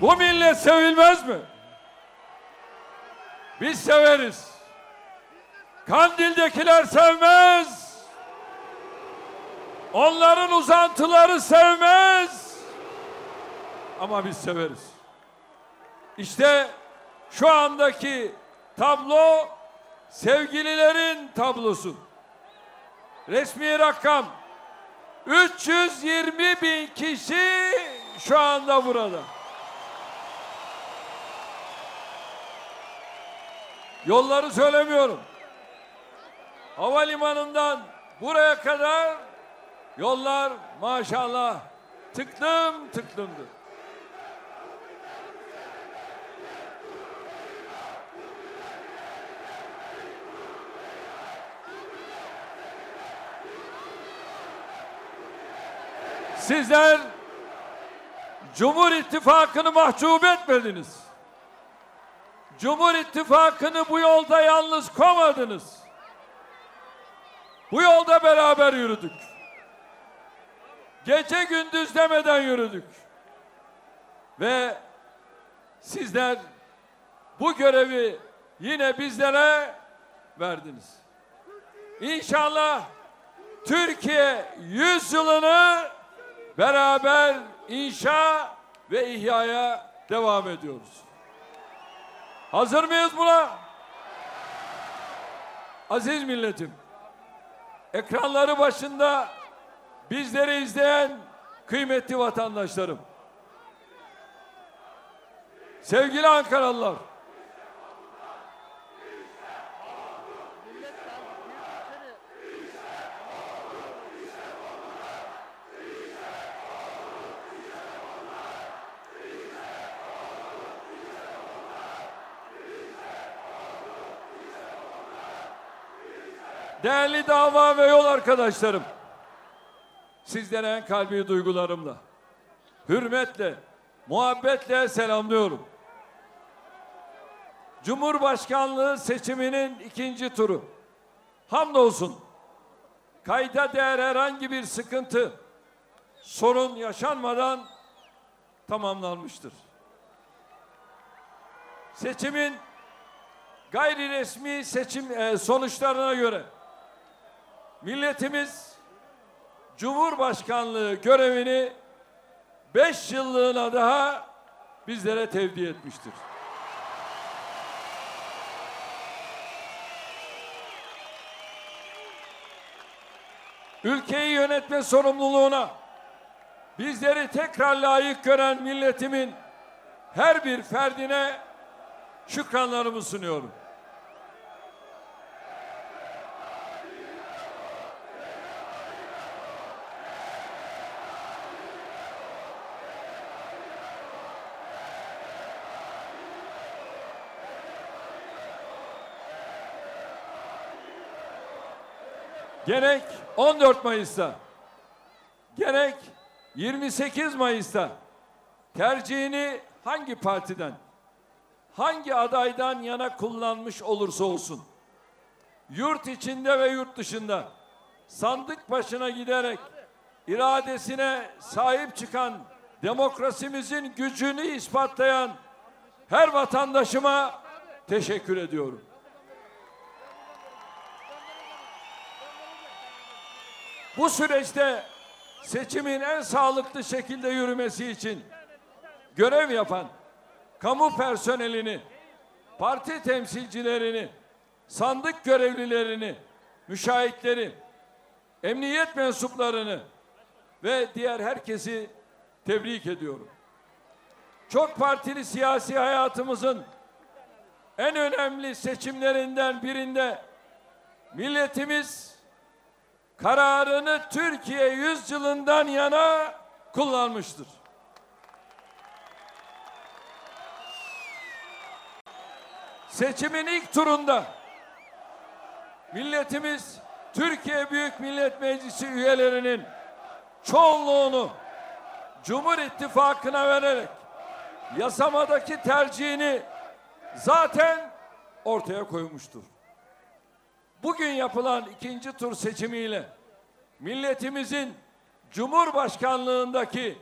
Bu millet sevilmez mi? Biz severiz. Kandil'dekiler sevmez. Onların uzantıları sevmez. Ama biz severiz. İşte şu andaki tablo sevgililerin tablosu. Resmi rakam 320 bin kişi şu anda burada. Yolları söylemiyorum. Havalimanından buraya kadar yollar maşallah tıklım tıklımdır. Sizler Cumhur İttifakı'nı mahcup etmediniz. Cumhur İttifakı'nı bu yolda yalnız komadınız. Bu yolda beraber yürüdük. Gece gündüz demeden yürüdük. Ve sizler bu görevi yine bizlere verdiniz. İnşallah Türkiye yüzyılını beraber inşa ve ihyaya devam ediyoruz. Hazır mıyız buna? Aziz milletim, ekranları başında bizleri izleyen kıymetli vatandaşlarım, sevgili Ankaralılar, Değerli dava ve yol arkadaşlarım, sizlere en kalbi duygularımla, hürmetle, muhabbetle selamlıyorum. Cumhurbaşkanlığı seçiminin ikinci turu. Hamdolsun kayda değer herhangi bir sıkıntı, sorun yaşanmadan tamamlanmıştır. Seçimin gayri resmi seçim e, sonuçlarına göre milletimiz Cumhurbaşkanlığı görevini beş yıllığına daha bizlere tevdi etmiştir. Ülkeyi yönetme sorumluluğuna bizleri tekrar layık gören milletimin her bir ferdine şükranlarımı sunuyorum. Gerek 14 Mayıs'ta gerek 28 Mayıs'ta tercihini hangi partiden hangi adaydan yana kullanmış olursa olsun yurt içinde ve yurt dışında sandık başına giderek iradesine sahip çıkan demokrasimizin gücünü ispatlayan her vatandaşıma teşekkür ediyorum. Bu süreçte seçimin en sağlıklı şekilde yürümesi için görev yapan kamu personelini, parti temsilcilerini, sandık görevlilerini, müşahitleri, emniyet mensuplarını ve diğer herkesi tebrik ediyorum. Çok partili siyasi hayatımızın en önemli seçimlerinden birinde milletimiz kararını Türkiye yüzyılından yana kullanmıştır. Seçimin ilk turunda milletimiz Türkiye Büyük Millet Meclisi üyelerinin çoğunluğunu Cumhur İttifakı'na vererek yasamadaki tercihini zaten ortaya koymuştur. Bugün yapılan ikinci tur seçimiyle milletimizin Cumhurbaşkanlığındaki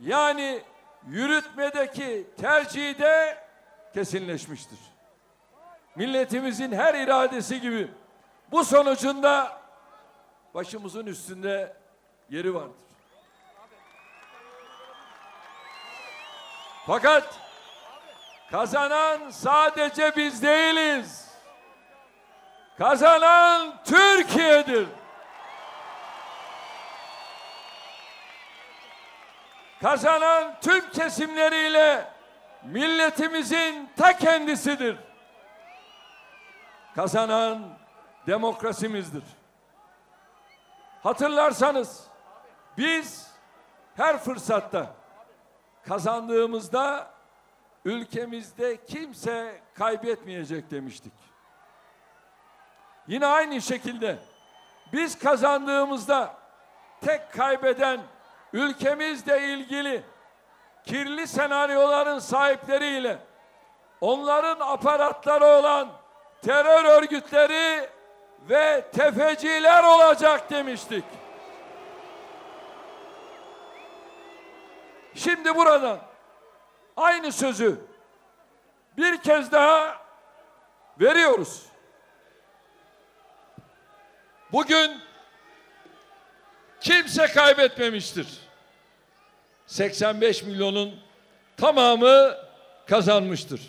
yani yürütmedeki tercihi de kesinleşmiştir. Milletimizin her iradesi gibi bu sonucunda başımızın üstünde yeri vardır. Fakat kazanan sadece biz değiliz. Kazanan Türkiye'dir. Kazanan tüm kesimleriyle milletimizin ta kendisidir. Kazanan demokrasimizdir. Hatırlarsanız biz her fırsatta kazandığımızda ülkemizde kimse kaybetmeyecek demiştik. Yine aynı şekilde biz kazandığımızda tek kaybeden ülkemizle ilgili kirli senaryoların sahipleriyle onların aparatları olan terör örgütleri ve tefeciler olacak demiştik. Şimdi buradan aynı sözü bir kez daha veriyoruz. Bugün kimse kaybetmemiştir. 85 milyonun tamamı kazanmıştır.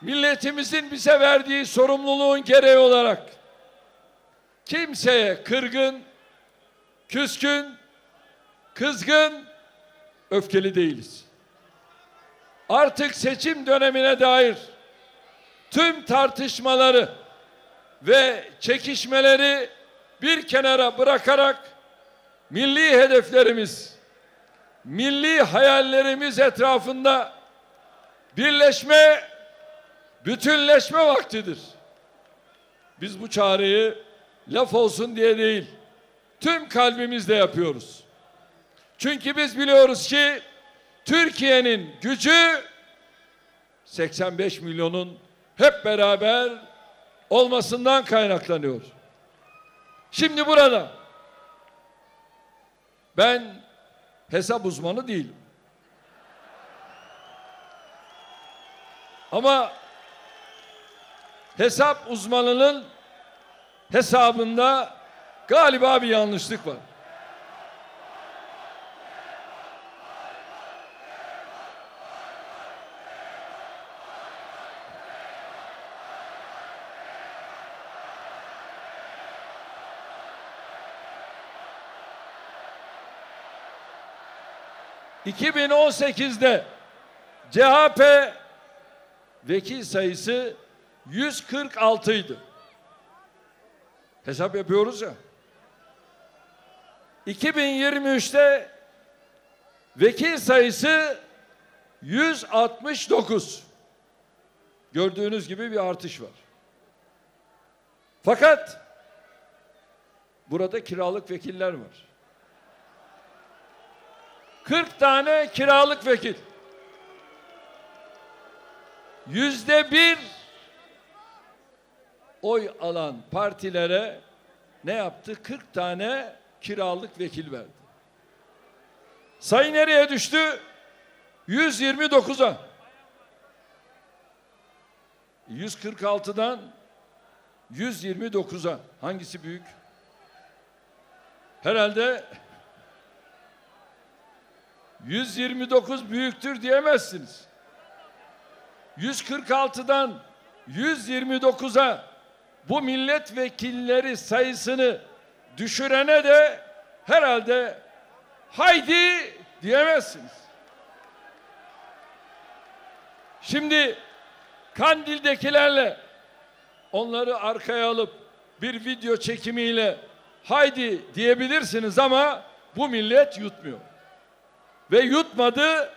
Milletimizin bize verdiği sorumluluğun gereği olarak kimseye kırgın, küskün, kızgın, öfkeli değiliz. Artık seçim dönemine dair tüm tartışmaları ve çekişmeleri bir kenara bırakarak milli hedeflerimiz, milli hayallerimiz etrafında birleşme, bütünleşme vaktidir. Biz bu çağrıyı laf olsun diye değil, tüm kalbimizle yapıyoruz. Çünkü biz biliyoruz ki Türkiye'nin gücü 85 milyonun hep beraber olmasından kaynaklanıyor. Şimdi burada ben hesap uzmanı değilim. Ama hesap uzmanının hesabında galiba bir yanlışlık var. ...2018'de... ...CHP... ...vekil sayısı... ...146 idi. Hesap yapıyoruz ya. 2023'te vekil sayısı 169. Gördüğünüz gibi bir artış var. Fakat burada kiralık vekiller var. 40 tane kiralık vekil. Yüzde bir oy alan partilere ne yaptı? 40 tane kiralık vekil verdi. Sayı nereye düştü? 129'a. 146'dan 129'a. Hangisi büyük? Herhalde 129 büyüktür diyemezsiniz. 146'dan 129'a bu milletvekilleri sayısını düşürene de herhalde haydi diyemezsiniz. Şimdi Kandil'dekilerle onları arkaya alıp bir video çekimiyle haydi diyebilirsiniz ama bu millet yutmuyor. Ve yutmadı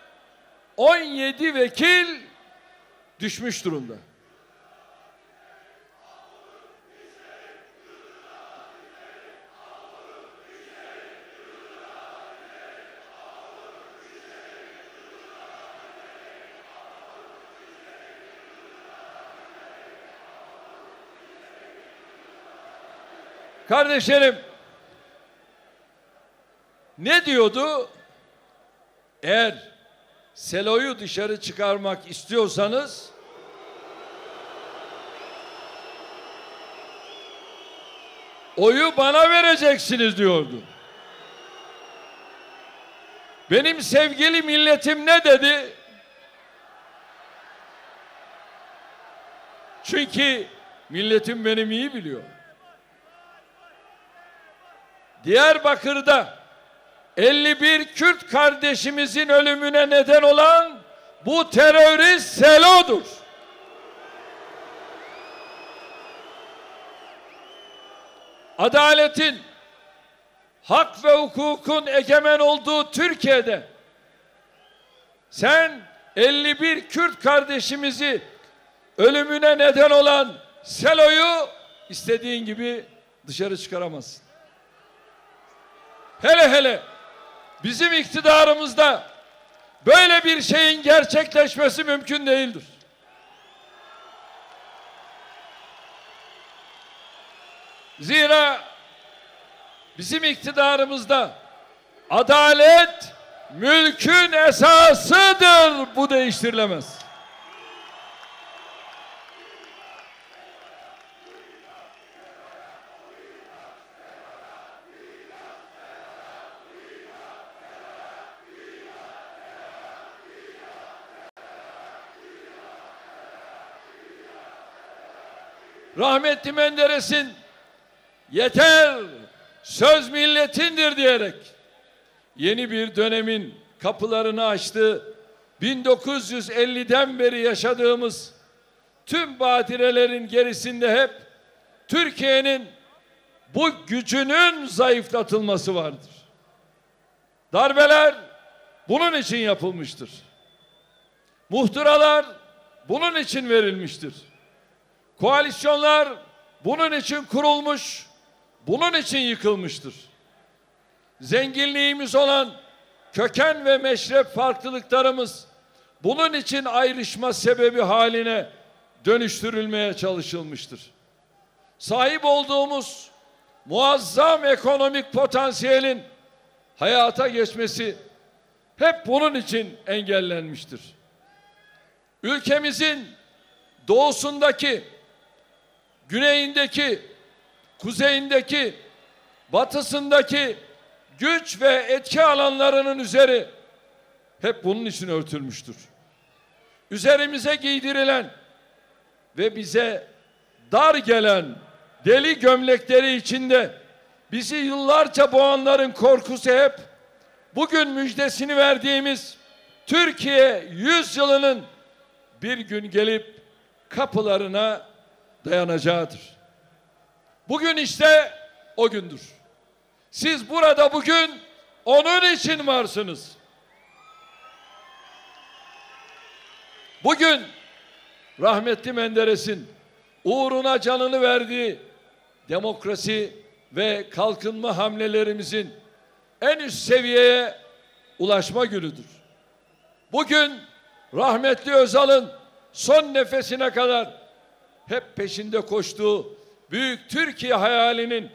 17 vekil düşmüş durumda. Kardeşlerim ne diyordu? Eğer Selo'yu dışarı çıkarmak istiyorsanız oyu bana vereceksiniz diyordu. Benim sevgili milletim ne dedi? Çünkü milletim benim iyi biliyor. Diyarbakır'da 51 Kürt kardeşimizin ölümüne neden olan bu terörist Selo'dur. Adaletin, hak ve hukukun egemen olduğu Türkiye'de sen 51 Kürt kardeşimizi ölümüne neden olan Selo'yu istediğin gibi dışarı çıkaramazsın. Hele hele bizim iktidarımızda böyle bir şeyin gerçekleşmesi mümkün değildir. Zira bizim iktidarımızda adalet mülkün esasıdır. Bu değiştirilemez. Rahmetli Menderes'in yeter söz milletindir diyerek yeni bir dönemin kapılarını açtı. 1950'den beri yaşadığımız tüm badirelerin gerisinde hep Türkiye'nin bu gücünün zayıflatılması vardır. Darbeler bunun için yapılmıştır. Muhtıralar bunun için verilmiştir. Koalisyonlar bunun için kurulmuş, bunun için yıkılmıştır. Zenginliğimiz olan köken ve meşrep farklılıklarımız bunun için ayrışma sebebi haline dönüştürülmeye çalışılmıştır. Sahip olduğumuz muazzam ekonomik potansiyelin hayata geçmesi hep bunun için engellenmiştir. Ülkemizin doğusundaki, güneyindeki, kuzeyindeki, batısındaki güç ve etki alanlarının üzeri hep bunun için örtülmüştür. Üzerimize giydirilen ve bize dar gelen deli gömlekleri içinde bizi yıllarca boğanların korkusu hep bugün müjdesini verdiğimiz Türkiye yüzyılının bir gün gelip kapılarına dayanacağıdır. Bugün işte o gündür. Siz burada bugün onun için varsınız. Bugün rahmetli Menderes'in uğruna canını verdiği demokrasi ve kalkınma hamlelerimizin en üst seviyeye ulaşma günüdür. Bugün rahmetli Özal'ın son nefesine kadar hep peşinde koştuğu büyük Türkiye hayalinin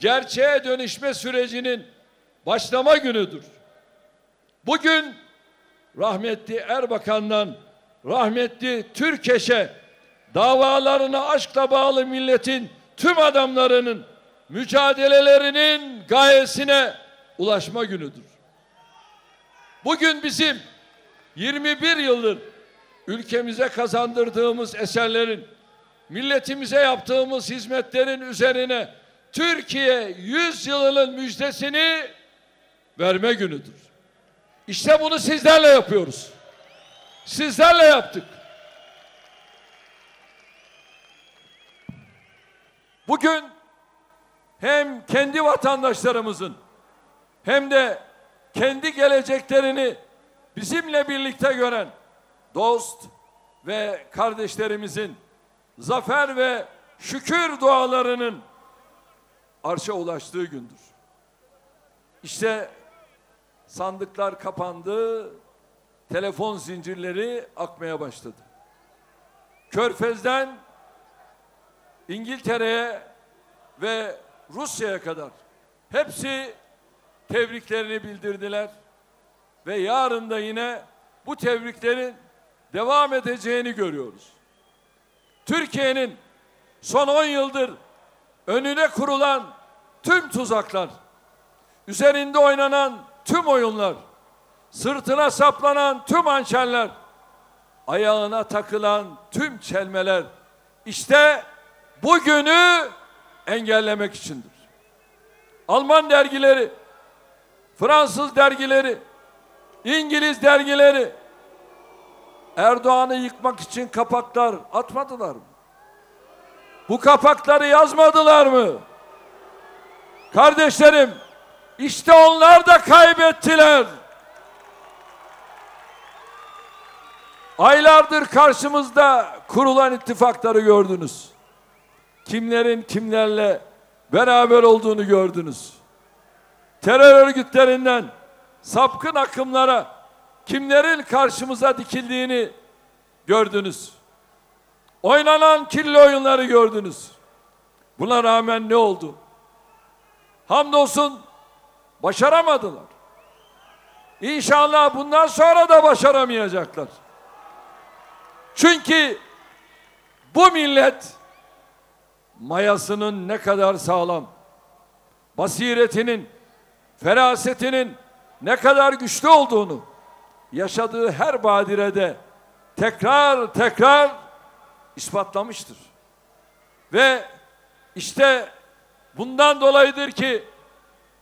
gerçeğe dönüşme sürecinin başlama günüdür. Bugün rahmetli Erbakan'dan rahmetli Türkeş'e davalarına aşkla bağlı milletin tüm adamlarının mücadelelerinin gayesine ulaşma günüdür. Bugün bizim 21 yıldır ülkemize kazandırdığımız eserlerin, milletimize yaptığımız hizmetlerin üzerine Türkiye 100 yılının müjdesini verme günüdür. İşte bunu sizlerle yapıyoruz. Sizlerle yaptık. Bugün hem kendi vatandaşlarımızın hem de kendi geleceklerini bizimle birlikte gören dost ve kardeşlerimizin zafer ve şükür dualarının arşa ulaştığı gündür. İşte sandıklar kapandı, telefon zincirleri akmaya başladı. Körfez'den İngiltere'ye ve Rusya'ya kadar hepsi tebriklerini bildirdiler. ve yarın da yine bu tebriklerin devam edeceğini görüyoruz. Türkiye'nin son 10 yıldır önüne kurulan tüm tuzaklar, üzerinde oynanan tüm oyunlar, sırtına saplanan tüm hançerler, ayağına takılan tüm çelmeler işte bugünü engellemek içindir. Alman dergileri, Fransız dergileri, İngiliz dergileri Erdoğan'ı yıkmak için kapaklar atmadılar mı? Bu kapakları yazmadılar mı? Kardeşlerim, işte onlar da kaybettiler. Aylardır karşımızda kurulan ittifakları gördünüz. Kimlerin kimlerle beraber olduğunu gördünüz. Terör örgütlerinden sapkın akımlara kimlerin karşımıza dikildiğini gördünüz. Oynanan kirli oyunları gördünüz. Buna rağmen ne oldu? Hamdolsun başaramadılar. İnşallah bundan sonra da başaramayacaklar. Çünkü bu millet mayasının ne kadar sağlam, basiretinin, ferasetinin ne kadar güçlü olduğunu yaşadığı her badirede tekrar tekrar ispatlamıştır. Ve işte bundan dolayıdır ki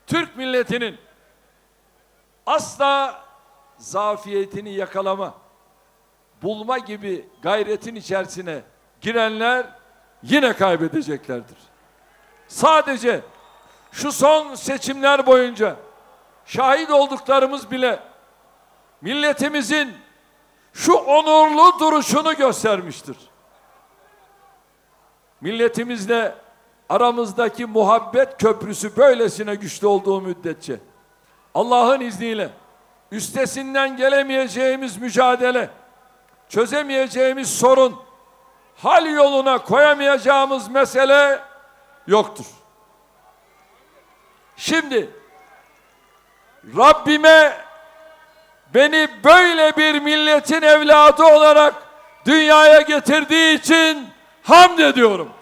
Türk milletinin asla zafiyetini yakalama, bulma gibi gayretin içerisine girenler yine kaybedeceklerdir. Sadece şu son seçimler boyunca şahit olduklarımız bile milletimizin şu onurlu duruşunu göstermiştir. Milletimizle aramızdaki muhabbet köprüsü böylesine güçlü olduğu müddetçe Allah'ın izniyle üstesinden gelemeyeceğimiz mücadele, çözemeyeceğimiz sorun, hal yoluna koyamayacağımız mesele yoktur. Şimdi Rabbime beni böyle bir milletin evladı olarak dünyaya getirdiği için hamd ediyorum.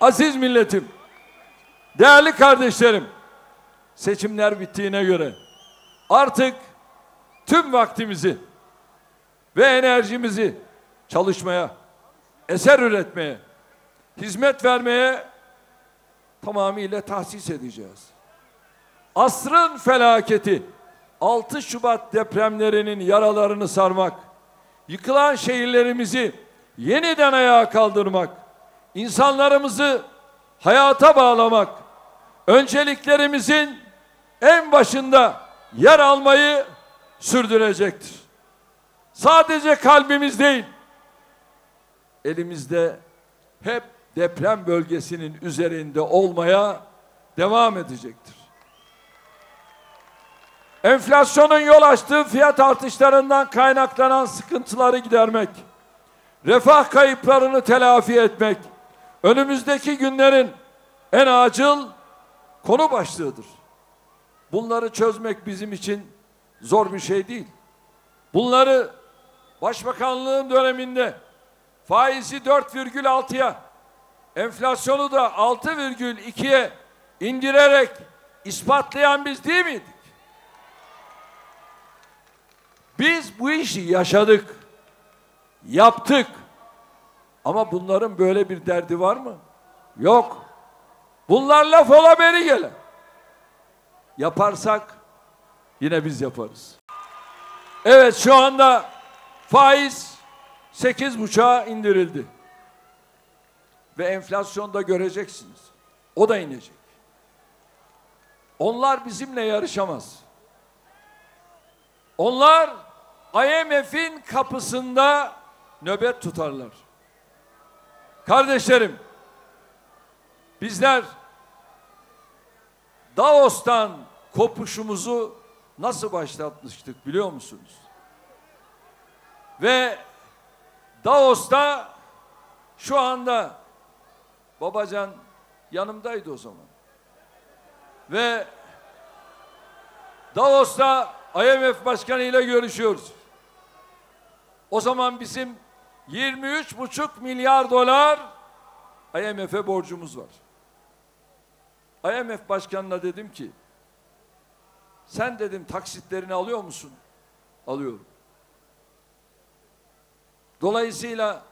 Aziz milletim, değerli kardeşlerim, seçimler bittiğine göre artık tüm vaktimizi ve enerjimizi çalışmaya, eser üretmeye, hizmet vermeye tamamıyla tahsis edeceğiz. Asrın felaketi 6 Şubat depremlerinin yaralarını sarmak, yıkılan şehirlerimizi yeniden ayağa kaldırmak, insanlarımızı hayata bağlamak, önceliklerimizin en başında yer almayı sürdürecektir. Sadece kalbimiz değil, elimizde hep deprem bölgesinin üzerinde olmaya devam edecektir. Enflasyonun yol açtığı fiyat artışlarından kaynaklanan sıkıntıları gidermek, refah kayıplarını telafi etmek, önümüzdeki günlerin en acil konu başlığıdır. Bunları çözmek bizim için zor bir şey değil. Bunları başbakanlığın döneminde faizi 4,6'ya, enflasyonu da 6,2'ye indirerek ispatlayan biz değil miydik? Biz bu işi yaşadık, yaptık. Ama bunların böyle bir derdi var mı? Yok. Bunlar laf ola beri gele. Yaparsak yine biz yaparız. Evet şu anda faiz sekiz buçuğa indirildi. Ve enflasyonda göreceksiniz. O da inecek. Onlar bizimle yarışamaz. Onlar IMF'in kapısında nöbet tutarlar. Kardeşlerim, bizler Davos'tan kopuşumuzu nasıl başlatmıştık biliyor musunuz? Ve Davos'ta şu anda Babacan yanımdaydı o zaman. Ve Davos'ta IMF Başkanı ile görüşüyoruz. O zaman bizim 23,5 milyar dolar IMF'e borcumuz var. IMF Başkanı'na dedim ki sen dedim taksitlerini alıyor musun? Alıyorum. Dolayısıyla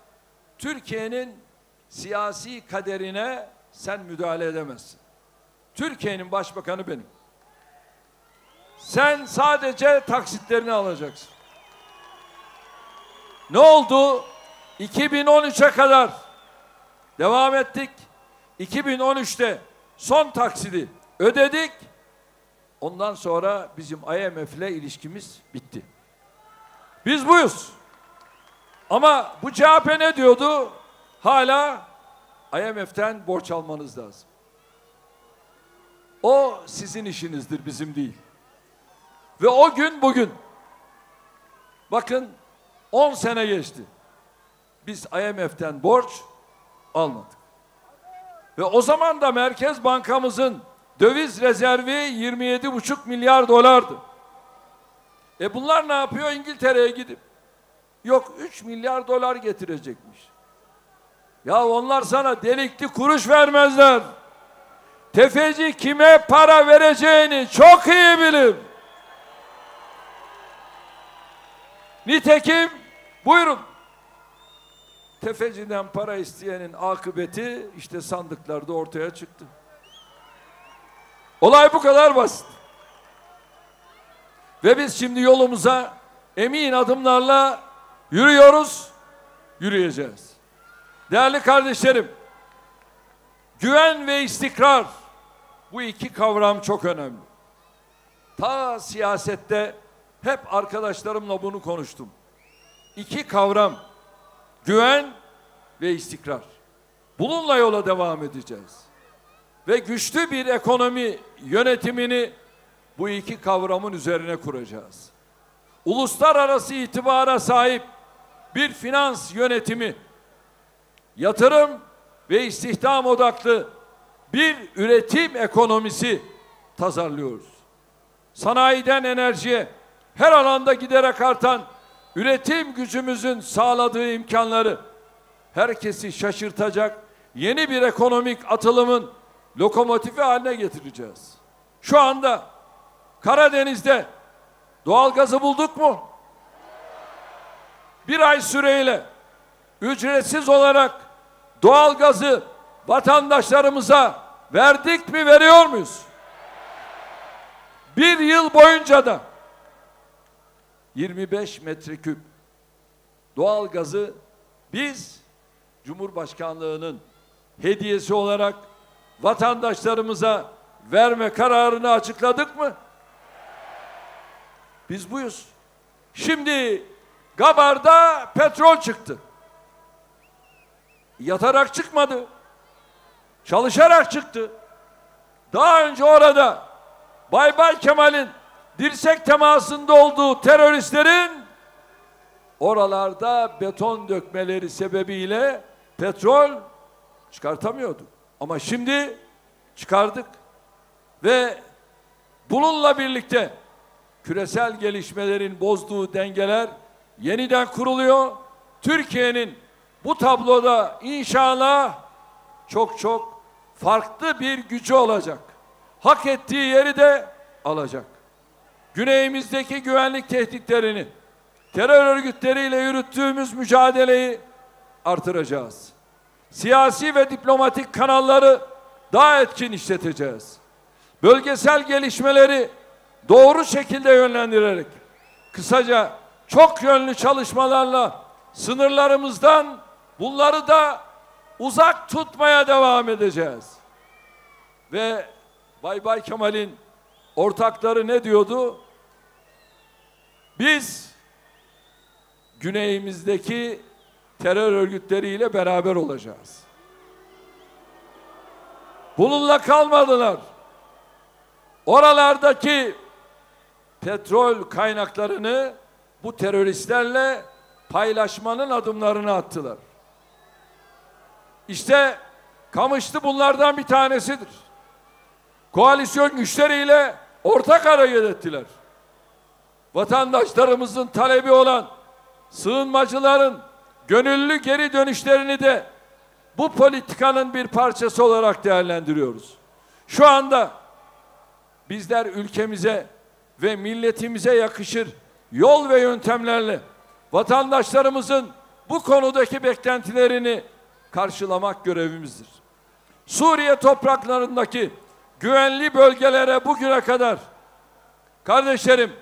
Türkiye'nin siyasi kaderine sen müdahale edemezsin. Türkiye'nin başbakanı benim. Sen sadece taksitlerini alacaksın. Ne oldu? 2013'e kadar devam ettik. 2013'te son taksidi ödedik. Ondan sonra bizim IMF ile ilişkimiz bitti. Biz buyuz. Ama bu CHP ne diyordu? Hala IMF'den borç almanız lazım. O sizin işinizdir, bizim değil. Ve o gün bugün. Bakın 10 sene geçti. Biz IMF'den borç almadık. Ve o zaman da Merkez Bankamızın döviz rezervi 27,5 milyar dolardı. E bunlar ne yapıyor? İngiltere'ye gidip yok 3 milyar dolar getirecekmiş. Ya onlar sana delikli kuruş vermezler. Tefeci kime para vereceğini çok iyi bilir. Nitekim buyurun. Tefeciden para isteyenin akıbeti işte sandıklarda ortaya çıktı. Olay bu kadar basit. Ve biz şimdi yolumuza emin adımlarla yürüyoruz, yürüyeceğiz. Değerli kardeşlerim, güven ve istikrar bu iki kavram çok önemli. Ta siyasette hep arkadaşlarımla bunu konuştum. İki kavram güven ve istikrar. Bununla yola devam edeceğiz. Ve güçlü bir ekonomi yönetimini bu iki kavramın üzerine kuracağız. Uluslararası itibara sahip bir finans yönetimi, yatırım ve istihdam odaklı bir üretim ekonomisi tasarlıyoruz. Sanayiden enerjiye her alanda giderek artan üretim gücümüzün sağladığı imkanları herkesi şaşırtacak yeni bir ekonomik atılımın lokomotifi haline getireceğiz. Şu anda Karadeniz'de doğal gazı bulduk mu? Bir ay süreyle ücretsiz olarak doğal gazı vatandaşlarımıza verdik mi veriyor muyuz? Bir yıl boyunca da 25 metreküp doğal gazı biz Cumhurbaşkanlığının hediyesi olarak vatandaşlarımıza verme kararını açıkladık mı? Biz buyuz. Şimdi Gabar'da petrol çıktı. Yatarak çıkmadı. Çalışarak çıktı. Daha önce orada Bay Bay Kemal'in dirsek temasında olduğu teröristlerin oralarda beton dökmeleri sebebiyle petrol çıkartamıyordu. Ama şimdi çıkardık. Ve bununla birlikte küresel gelişmelerin bozduğu dengeler yeniden kuruluyor. Türkiye'nin bu tabloda inşallah çok çok farklı bir gücü olacak. Hak ettiği yeri de alacak. Güneyimizdeki güvenlik tehditlerini, terör örgütleriyle yürüttüğümüz mücadeleyi artıracağız. Siyasi ve diplomatik kanalları daha etkin işleteceğiz. Bölgesel gelişmeleri doğru şekilde yönlendirerek kısaca çok yönlü çalışmalarla sınırlarımızdan bunları da uzak tutmaya devam edeceğiz. Ve Bay Bay Kemal'in ortakları ne diyordu? Biz güneyimizdeki terör örgütleriyle beraber olacağız. Bununla kalmadılar. Oralardaki petrol kaynaklarını bu teröristlerle paylaşmanın adımlarını attılar. İşte Kamışlı bunlardan bir tanesidir. Koalisyon güçleriyle ortak hareket ettiler. Vatandaşlarımızın talebi olan sığınmacıların gönüllü geri dönüşlerini de bu politikanın bir parçası olarak değerlendiriyoruz. Şu anda bizler ülkemize ve milletimize yakışır yol ve yöntemlerle vatandaşlarımızın bu konudaki beklentilerini karşılamak görevimizdir. Suriye topraklarındaki güvenli bölgelere bugüne kadar kardeşlerim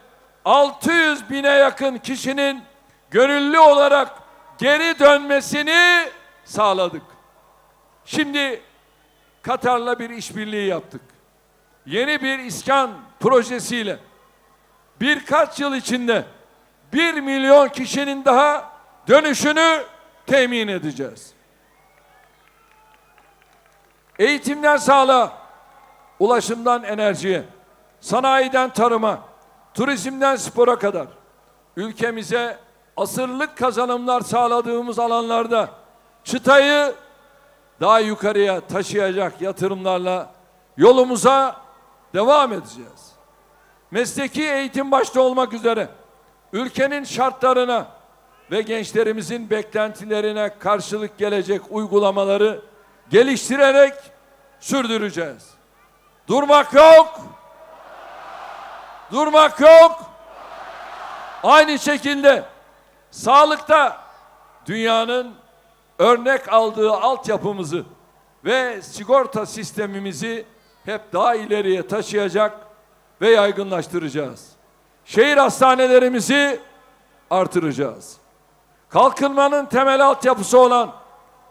600 bine yakın kişinin gönüllü olarak geri dönmesini sağladık. Şimdi Katar'la bir işbirliği yaptık. Yeni bir iskan projesiyle birkaç yıl içinde bir milyon kişinin daha dönüşünü temin edeceğiz. Eğitimden sağlığa, ulaşımdan enerjiye, sanayiden tarıma, turizmden spora kadar ülkemize asırlık kazanımlar sağladığımız alanlarda çıtayı daha yukarıya taşıyacak yatırımlarla yolumuza devam edeceğiz. Mesleki eğitim başta olmak üzere ülkenin şartlarına ve gençlerimizin beklentilerine karşılık gelecek uygulamaları geliştirerek sürdüreceğiz. Durmak yok. Durmak yok. Aynı şekilde sağlıkta dünyanın örnek aldığı altyapımızı ve sigorta sistemimizi hep daha ileriye taşıyacak ve yaygınlaştıracağız. Şehir hastanelerimizi artıracağız. Kalkınmanın temel altyapısı olan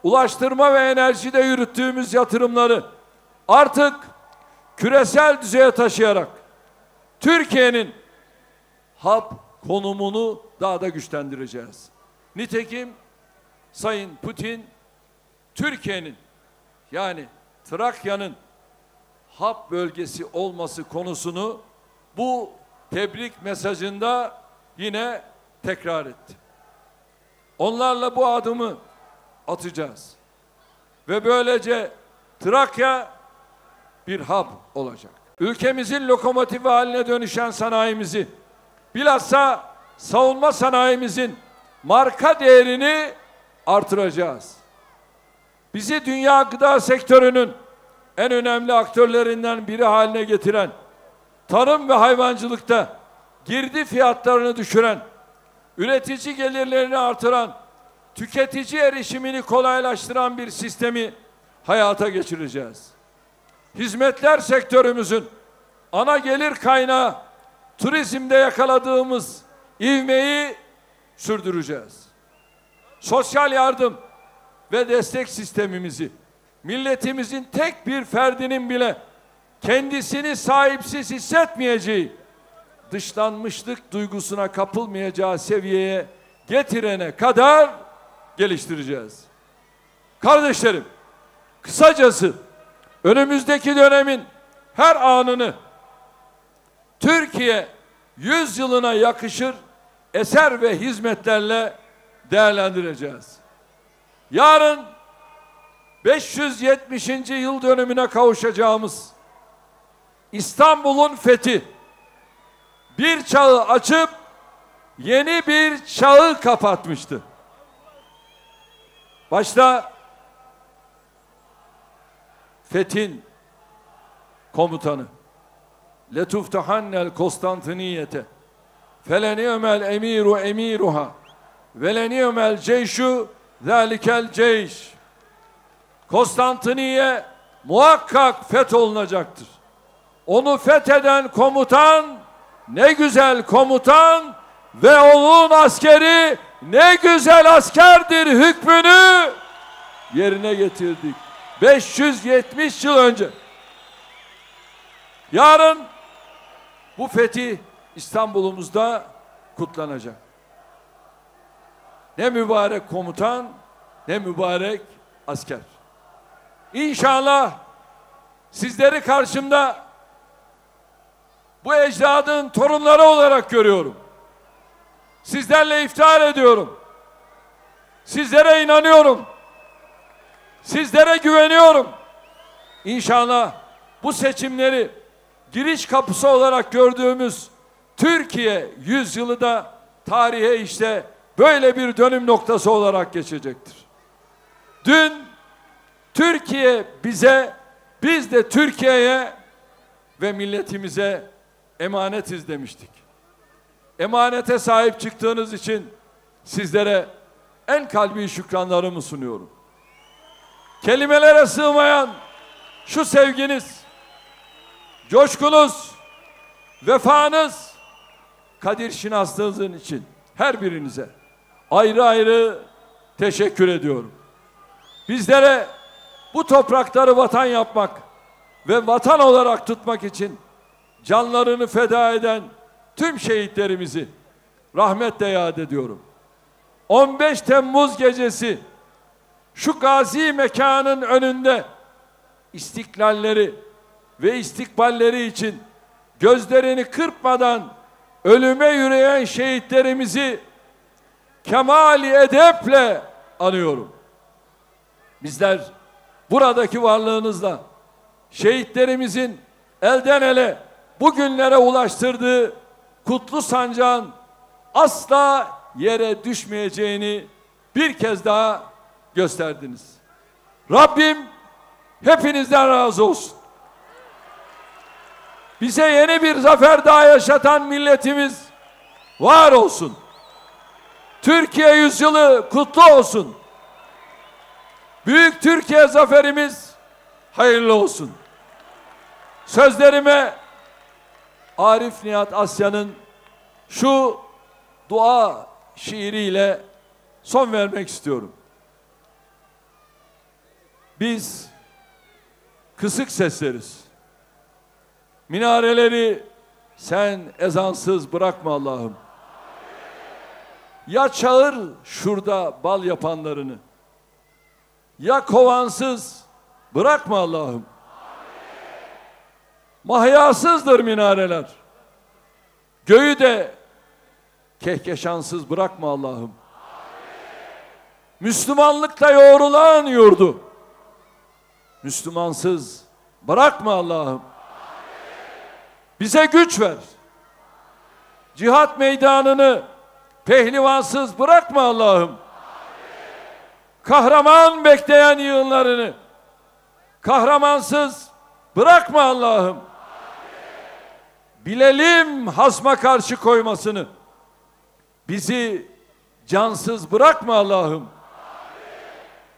ulaştırma ve enerjide yürüttüğümüz yatırımları artık küresel düzeye taşıyarak Türkiye'nin hap konumunu daha da güçlendireceğiz. Nitekim Sayın Putin Türkiye'nin yani Trakya'nın hap bölgesi olması konusunu bu tebrik mesajında yine tekrar etti. Onlarla bu adımı atacağız. Ve böylece Trakya bir hap olacak. Ülkemizin lokomotifi haline dönüşen sanayimizi bilhassa savunma sanayimizin marka değerini artıracağız. Bizi dünya gıda sektörünün en önemli aktörlerinden biri haline getiren, tarım ve hayvancılıkta girdi fiyatlarını düşüren, üretici gelirlerini artıran, tüketici erişimini kolaylaştıran bir sistemi hayata geçireceğiz. Hizmetler sektörümüzün ana gelir kaynağı turizmde yakaladığımız ivmeyi sürdüreceğiz. Sosyal yardım ve destek sistemimizi milletimizin tek bir ferdinin bile kendisini sahipsiz hissetmeyeceği, dışlanmışlık duygusuna kapılmayacağı seviyeye getirene kadar geliştireceğiz. Kardeşlerim, kısacası önümüzdeki dönemin her anını Türkiye 100 yılına yakışır eser ve hizmetlerle değerlendireceğiz. Yarın 570. yıl dönümüne kavuşacağımız İstanbul'un fethi bir çağı açıp yeni bir çağı kapatmıştı. Başta Fethin komutanı. Letuftahannel Konstantiniyete. Feleniyemel emiru emiruha. Veleniyemel ceyşu zalikel ceyş. Konstantiniye muhakkak fetholunacaktır. Onu fetheden komutan ne güzel komutan ve onun askeri ne güzel askerdir hükmünü yerine getirdik. 570 yıl önce. Yarın bu fethi İstanbul'umuzda kutlanacak. Ne mübarek komutan ne mübarek asker. İnşallah sizleri karşımda bu ecdadın torunları olarak görüyorum. Sizlerle iftihar ediyorum. Sizlere inanıyorum. Sizlere güveniyorum. İnşallah bu seçimleri giriş kapısı olarak gördüğümüz Türkiye yüzyılı da tarihe işte böyle bir dönüm noktası olarak geçecektir. Dün Türkiye bize, biz de Türkiye'ye ve milletimize emanetiz demiştik. Emanete sahip çıktığınız için sizlere en kalbi şükranlarımı sunuyorum. Kelimelere sığmayan şu sevginiz, coşkunuz, vefanız, kadir şinaslığınızın için her birinize ayrı ayrı teşekkür ediyorum. Bizlere bu toprakları vatan yapmak ve vatan olarak tutmak için canlarını feda eden tüm şehitlerimizi rahmetle yad ediyorum. 15 Temmuz gecesi şu gazi mekanın önünde istiklalleri ve istikballeri için gözlerini kırpmadan ölüme yürüyen şehitlerimizi kemali edeple anıyorum. Bizler buradaki varlığınızla şehitlerimizin elden ele bugünlere ulaştırdığı kutlu sancağın asla yere düşmeyeceğini bir kez daha gösterdiniz. Rabbim hepinizden razı olsun. Bize yeni bir zafer daha yaşatan milletimiz var olsun. Türkiye yüzyılı kutlu olsun. Büyük Türkiye zaferimiz hayırlı olsun. Sözlerime Arif Nihat Asya'nın şu dua şiiriyle son vermek istiyorum. Biz kısık sesleriz. Minareleri sen ezansız bırakma Allah'ım. Ya çağır şurada bal yapanlarını. Ya kovansız bırakma Allah'ım. Mahyasızdır minareler. Göğü de kehkeşansız bırakma Allah'ım. Müslümanlıkla yoğrulan yurdu. Müslümansız bırakma Allah'ım. Bize güç ver. Cihat meydanını pehlivansız bırakma Allah'ım. Kahraman bekleyen yığınlarını kahramansız bırakma Allah'ım. Bilelim hasma karşı koymasını. Bizi cansız bırakma Allah'ım.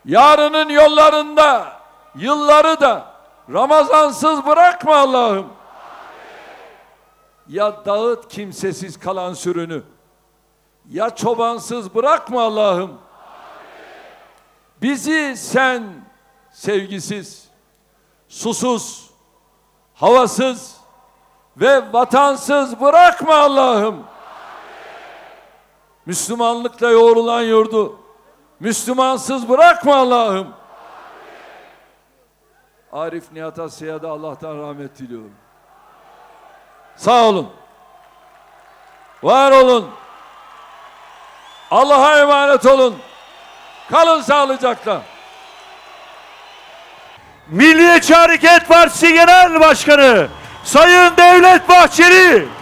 Yarının yollarında yılları da Ramazansız bırakma Allah'ım. Ya dağıt kimsesiz kalan sürünü. Ya çobansız bırakma Allah'ım. Bizi sen sevgisiz, susuz, havasız ve vatansız bırakma Allah'ım. Müslümanlıkla yoğrulan yurdu Müslümansız bırakma Allah'ım. Arif Nihat Asya'ya da Allah'tan rahmet diliyorum. Sağ olun. Var olun. Allah'a emanet olun. Kalın sağlıcakla. Milliyetçi Hareket Partisi Genel Başkanı Sayın Devlet Bahçeli!